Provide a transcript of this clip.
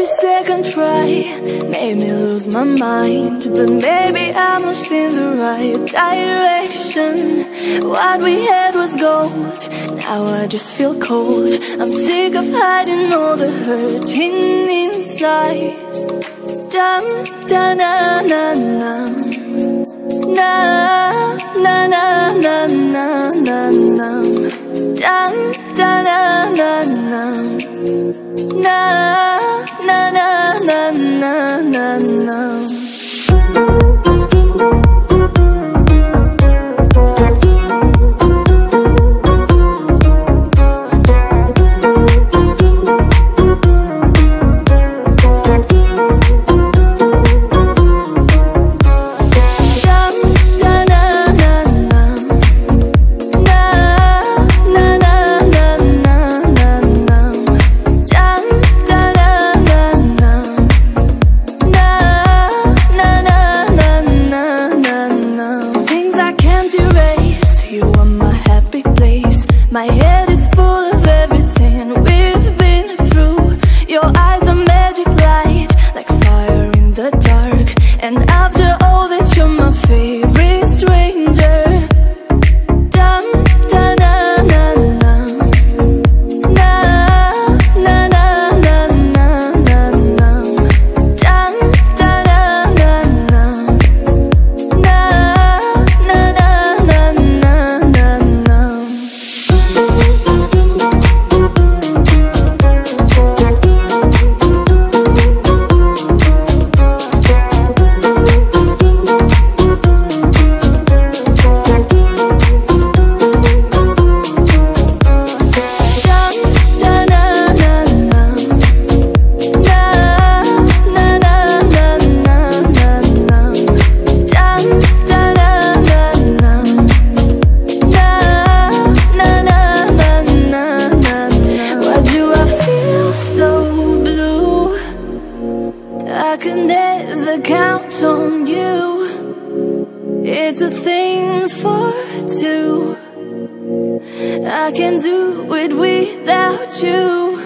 Every second try made me lose my mind But maybe I'm lost in the right direction. What we had was gold, now I just feel cold. I'm sick of hiding all the hurting inside. Dum, da na na na. Na, na na na na na na. Dum, da na Na, na. Na na My head is full of everything we've been through. Your eyes are magic light Like fire in the dark. And after all that you're my favorite stranger Can never count on you It's a thing for two I can do it without you.